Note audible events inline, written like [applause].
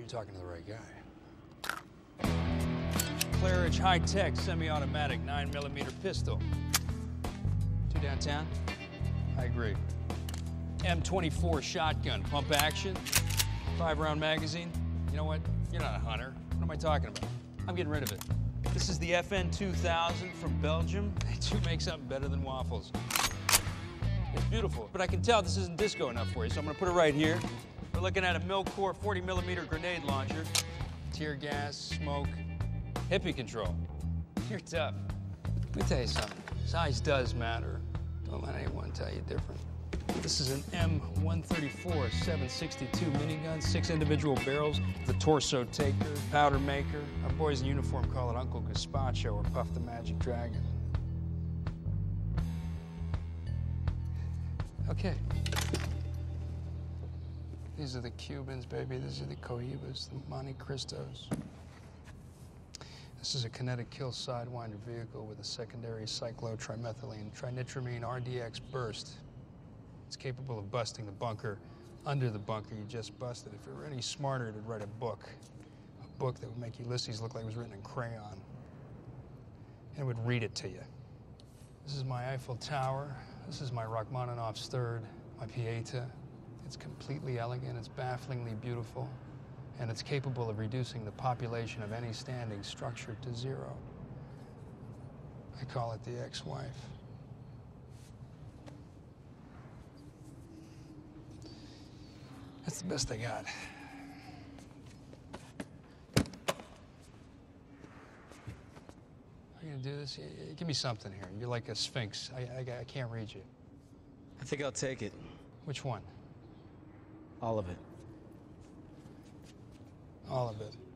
you're talking to the right guy. Claridge Hi-Tec semi automatic 9mm pistol. Two downtown? I agree. M24 shotgun, pump action, five round magazine. You know what? You're not a hunter. What am I talking about? I'm getting rid of it. This is the FN 2000 from Belgium. [laughs] They do make something better than waffles. It's beautiful, but I can tell this isn't disco enough for you, so I'm gonna put it right here. Looking at a Milkor 40 millimeter grenade launcher, tear gas, smoke, hippie control. [laughs] You're tough. Let me tell you something. Size does matter. Don't let anyone tell you different. This is an M134 762 minigun, six individual barrels, the torso taker, powder maker. Our boys in uniform call it Uncle Gazpacho or Puff the Magic Dragon. Okay. These are the Cubans, baby. These are the Cohibas, the Monte Cristos. This is a kinetic kill sidewinder vehicle with a secondary cyclotrimethylene trinitramine RDX burst. It's capable of busting the bunker under the bunker you just busted. If you were any smarter, it'd write a book. A book that would make Ulysses look like it was written in crayon. And would read it to you. This is my Eiffel Tower. This is my Rachmaninoff's third, my Pieta. It's completely elegant, it's bafflingly beautiful, and it's capable of reducing the population of any standing structure to zero. I call it the ex-wife. That's the best I got. Are you gonna do this? Give me something here. You're like a sphinx. I, I, I can't read you. I think I'll take it. Which one? All of it. All of it.